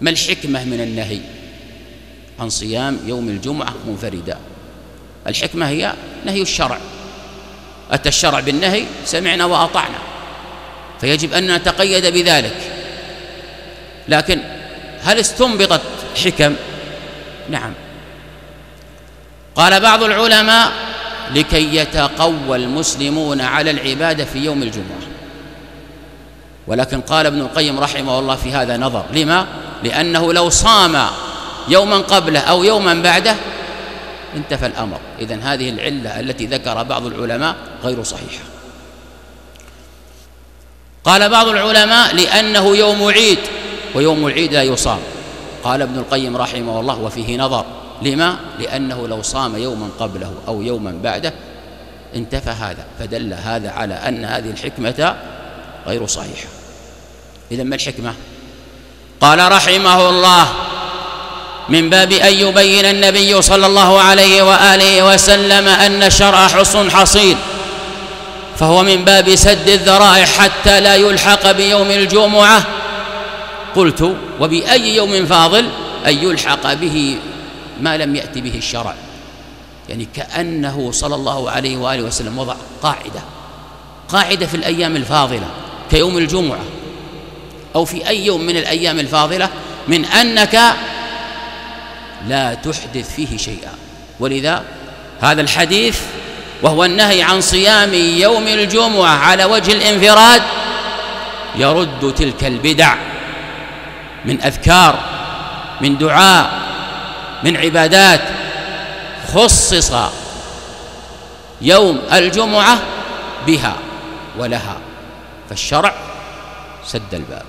ما الحكمة من النهي؟ عن صيام يوم الجمعة منفردا. الحكمة هي نهي الشرع. أتى الشرع بالنهي؟ سمعنا وأطعنا. فيجب أن نتقيد بذلك. لكن هل استنبطت حكم؟ نعم. قال بعض العلماء لكي يتقوى المسلمون على العبادة في يوم الجمعة. ولكن قال ابن القيم رحمه الله في هذا نظر. لما؟ لأنه لو صام يوما قبله أو يوما بعده انتفى الأمر. إذن هذه العلة التي ذكر بعض العلماء غير صحيحة. قال بعض العلماء لأنه يوم عيد ويوم العيد لا يصام. قال ابن القيم رحمه الله وفيه نظر. لما؟ لأنه لو صام يوما قبله أو يوما بعده انتفى هذا فدل هذا على أن هذه الحكمة غير صحيحة. إذا ما الحكمة؟ قال رحمه الله من باب أن يبين النبي صلى الله عليه وآله وسلم أن الشرع حصن حصين فهو من باب سد الذرائع حتى لا يلحق بيوم الجمعة. قلت وبأي يوم فاضل أن يلحق به ما لم يأتي به الشرع؟ يعني كأنه صلى الله عليه وآله وسلم وضع قاعدة قاعدة في الأيام الفاضلة كيوم الجمعة. أو في أي يوم من الأيام الفاضلة من أنك لا تحدث فيه شيئا. ولذا هذا الحديث وهو النهي عن صيام يوم الجمعة على وجه الانفراد يرد تلك البدع من أذكار من دعاء من عبادات. خصص يوم الجمعة بها ولها فالشرع سد الباب.